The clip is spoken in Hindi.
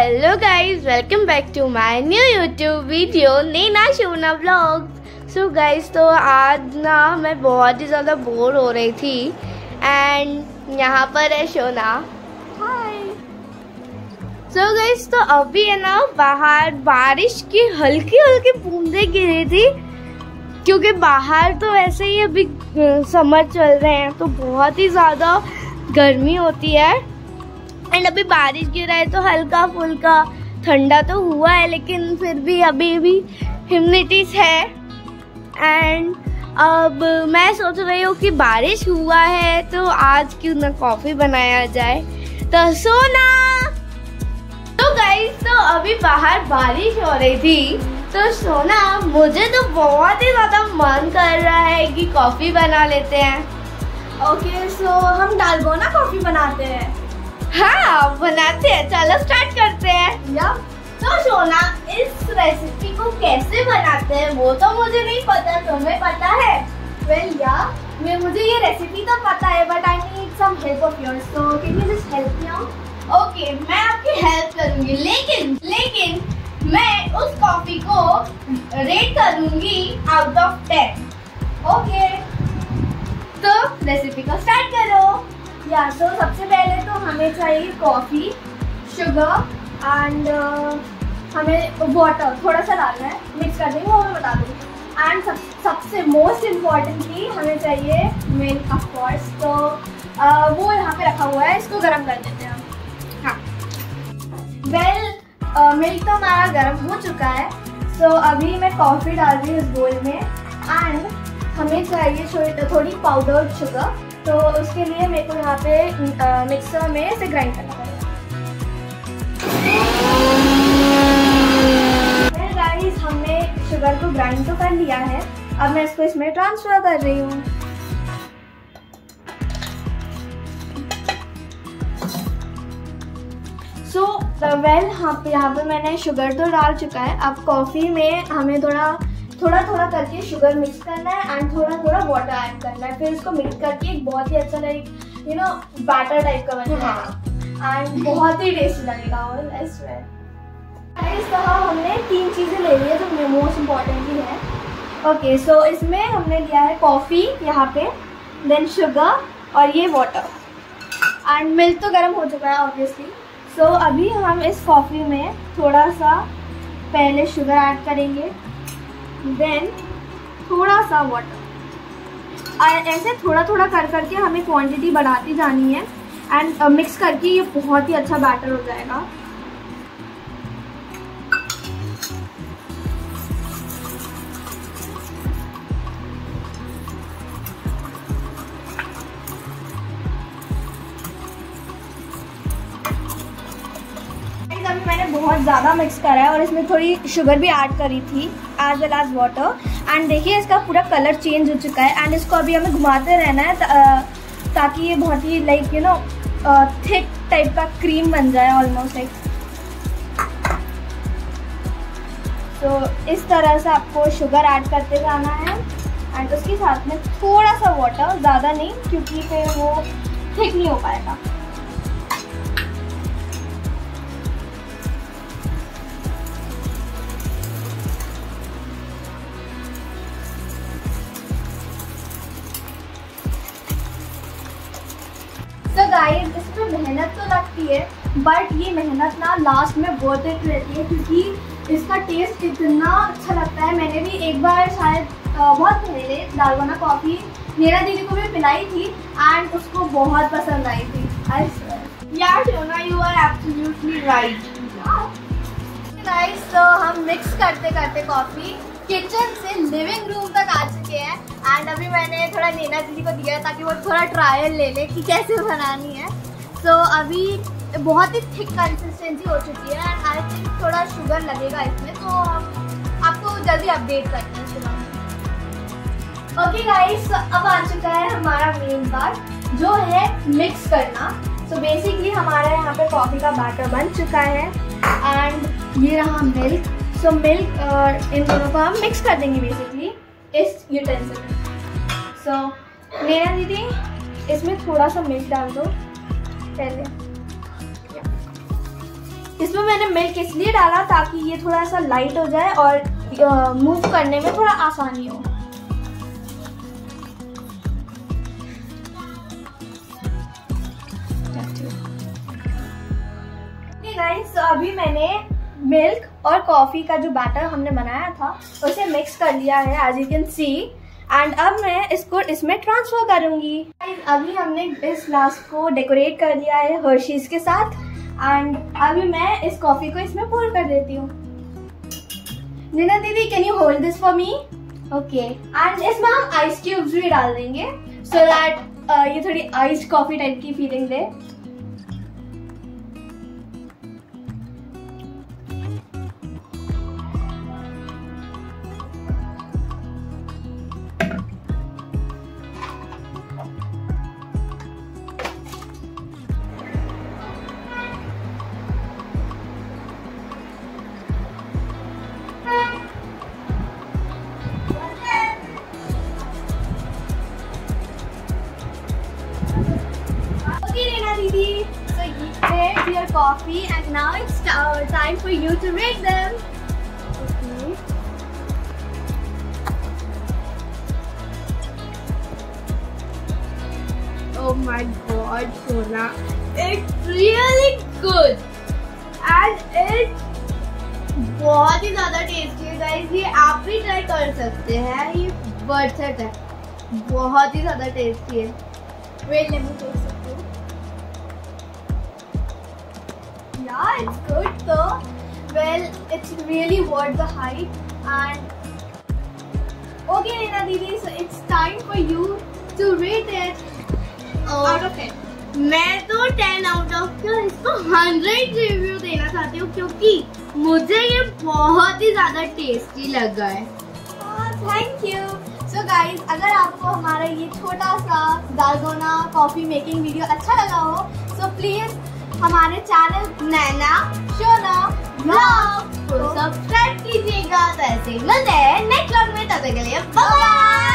Hello guys welcome back to my new YouTube video Naina Shona blog so guys तो आज ना मैं बहुत ही ज़्यादा बोर हो रही थी। एंड यहाँ पर है शोना हाय सो गाइस तो अभी है ना बाहर, बारिश की हल्की हल्की बूंदे गिरी थी। क्योंकि बाहर तो वैसे ही अभी समर चल रहे हैं तो बहुत ही ज़्यादा गर्मी होती है। एंड अभी बारिश गिरा है तो हल्का फुल्का ठंडा तो हुआ है लेकिन फिर भी अभी भी ह्यूमिडिटीज है। एंड अब मैं सोच रही हूँ कि बारिश हुआ है तो आज क्यों ना कॉफ़ी बनाया जाए। तो सोना! तो गई तो अभी बाहर बारिश हो रही थी। तो सोना मुझे तो बहुत ही ज़्यादा मन कर रहा है कि कॉफ़ी बना लेते हैं। ओके okay, सो so हम डालगोना कॉफ़ी बनाते हैं। हाँ बनाते हैं। चलो स्टार्ट करते हैं। या तो सोना इस रेसिपी को कैसे बनाते हैं वो तो मुझे नहीं पता तुम्हें पता है? वेल well, या मैं मुझे ये रेसिपी तो पता है but I need some help of yours so can you just help me out okay मैं आपकी हेल्प करूँगी लेकिन लेकिन मैं उस कॉफ़ी को रेट करूँगी आउट ऑफ़ टेन ओके तो रेसिपी को स्टार्ट करो। या तो सबसे पहले तो हमें चाहिए कॉफ़ी शुगर एंड हमें वाटर थोड़ा सा डालना है मिक्स कर देंगे वो मैं बता दूँगी। एंड सब सबसे मोस्ट इम्पॉर्टेंटली हमें चाहिए मिल्क ऑफ़ कोर्स तो uh, वो यहाँ पे रखा हुआ है इसको गर्म कर देते हैं हम। हाँ। वेल मिल्क uh, तो हमारा गर्म हो चुका है सो so, अभी मैं कॉफ़ी डाल रही हूँ इस बोल में एंड हमें चाहिए थोड़ी पाउडर शुगर तो उसके लिए मेरे को यहाँ पे मिक्सर में इसे ग्राइंड करना पड़ेगा। गाइस हमने शुगर को ग्राइंड तो कर लिया है। अब मैं इसको इसमें ट्रांसफ़र कर रही हूँ। सो वेल हाँ यहाँ पे मैंने शुगर तो डाल चुका है। अब कॉफ़ी में हमें थोड़ा थोड़ा थोड़ा करके शुगर मिक्स करना है एंड थोड़ा थोड़ा वाटर ऐड करना है। फिर इसको मिक्स करके एक बहुत ही अच्छा like you know batter type का बन जाएगा एंड बहुत ही टेस्टी लगेगा और इस तरह हमने तीन चीज़ें ले ली है जो मोस्ट इम्पॉर्टेंटली है। ओके सो इसमें हमने लिया है कॉफ़ी यहाँ पे देन शुगर और ये वाटर एंड मिल्क तो गर्म हो चुका है ऑब्वियसली सो so, अभी हम इस कॉफ़ी में थोड़ा सा पहले शुगर ऐड करेंगे। देन थोड़ा सा वाटर ऐसे थोड़ा थोड़ा कर करके हमें क्वांटिटी बढ़ाती जानी है एंड मिक्स uh, करके ये बहुत ही अच्छा बैटर हो जाएगा। मैंने बहुत ज़्यादा मिक्स करा है और इसमें थोड़ी शुगर भी ऐड करी थी as well as water and देखिए, इसका पूरा कलर चेंज हो चुका है एंड इसको अभी हमें घुमाते रहना है ताकि ये बहुत ही like you know thick type का क्रीम बन जाए ऑलमोस्ट लाइक तो इस तरह से आपको शुगर ऐड करते जाना है एंड उसके साथ में थोड़ा सा वाटर ज़्यादा नहीं, क्योंकि फिर वो थिक नहीं हो पाएगा। गाइस इसमें मेहनत तो लगती है बट ये मेहनत ना लास्ट में वर्थ इट रहती है क्योंकि इसका टेस्ट इतना अच्छा लगता है। मैंने भी एक बार शायद बहुत पहले डालवाना कॉफ़ी मेरा दीदी को भी पिलाई थी एंड उसको बहुत पसंद आई थी यार you are absolutely right guys तो हम मिक्स करते करते कॉफ़ी किचन से लिविंग रूम तक आ चुके हैं। एंड अभी मैंने थोड़ा नैना दीदी को दिया ताकि वो थोड़ा ट्रायल ले ले कि कैसे बनानी है। तो so, अभी बहुत ही थिक कंसिस्टेंसी हो चुकी है एंड आई थिंक थोड़ा शुगर लगेगा इसमें। तो आपको जल्दी अपडेट करते हैं सुबह। ओके गाइस अब आ चुका है हमारा मेन पार्ट जो है मिक्स करना। सो so बेसिकली हमारा यहाँ पे कॉफ़ी का बैटर बन चुका है। एंड ये रहा मिल्क सो मिल्क और इन दोनों को हम मिक्स कर देंगे बेसिकली इस यूटेंसिल में। सो मेरा दीदी, इसमें थोड़ा सा मिल्क डाल दो, पहले। इसमें मैंने मिल्क इसलिए डाला ताकि ये थोड़ा सा लाइट हो जाए और मूव करने में थोड़ा आसानी हो। गाइस तो अभी मैंने मिल्क और कॉफ़ी का जो बैटर हमने बनाया था उसे मिक्स कर लिया है as you can see and अब मैं इसको इसमें ट्रांसफ़र करूँगी। अभी हमने इस ग्लास को डेकोरेट कर लिया है हर्शीज के साथ। एंड अभी मैं इस कॉफ़ी को इसमें पोर कर देती हूँ। नीना दीदी can you hold this for me okay and इसमें हम आइस क्यूब्स भी डाल देंगे सो so दैट uh, ये थोड़ी आइस कॉफ़ी टाइप की फीलिंग दे। Coffee and now it's time for you to rate them. Okay. Oh my god, Sona. It's really good. And it's बहुत ही ज़्यादा टेस्टी है गाइस ये आप भी ट्राई कर सकते हैं ये बर्थट है बहुत ही ज़्यादा टेस्टी है wait lemon yeah it's good though well it's really worth the hype and okay Nina Didi so it's time for you to rate it oh. out of 10 मैं तो 10 आउट ऑफ़ इसको 100 रिव्यू देना चाहती हूँ क्योंकि मुझे ये बहुत ही ज़्यादा टेस्टी लगा है थैंक यू सो गाइज़ अगर आपको हमारा ये छोटा सा दालगोना कॉफ़ी मेकिंग वीडियो अच्छा लगा हो सो so प्लीज़ हमारे चैनल नैना, शोना ब्लॉग को सब्सक्राइब कीजिएगा। तो ऐसे मिलते हैं नेक्स्ट ब्लॉग में, तब तक के लिए बाय